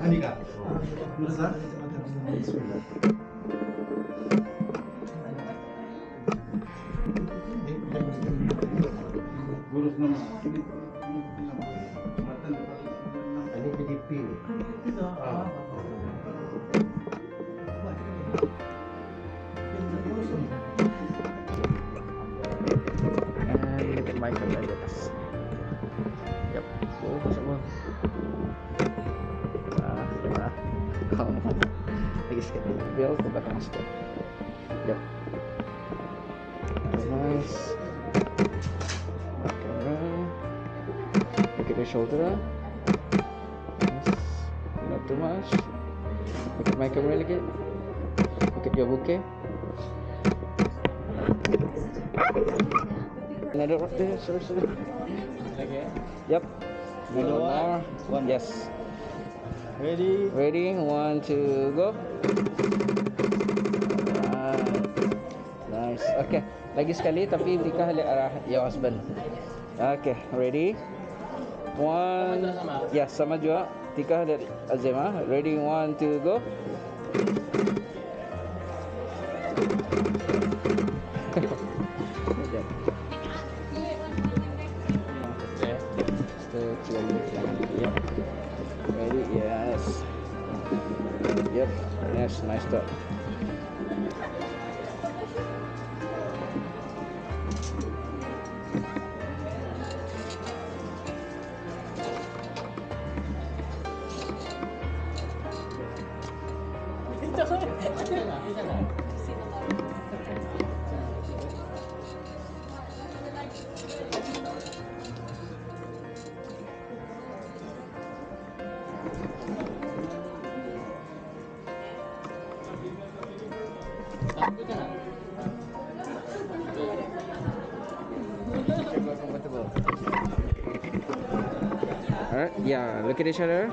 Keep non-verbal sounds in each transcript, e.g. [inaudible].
하니까 그래서 있습니다. Di atas. Yep. Oh, masuk bawah. Ah, diba? [laughs] Oh. Lagi sikit. Bill ke belakang sikit. Yep. Nice. Camera. Look at the shoulder. Nice. Not too much. Look at my camera lagi. Look at your. Another there, sorry, sorry. Okay. Yep. Another One one? Yes. Ready? Ready? One, two, go. Nice. Okay. Lagi sekali tapi halik arah your husband. Okay. Ready? One. Yes, sama juga. Tika halik Azima. Ready? One, two, go. Yep. Yes, nice stuff. Alright, yeah, look at each other.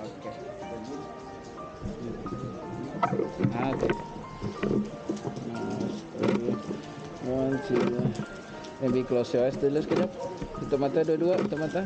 Okay. Okay. One, two, Maybe close your eyes dulu sekejap. Tutup mata dua-dua, tutup mata.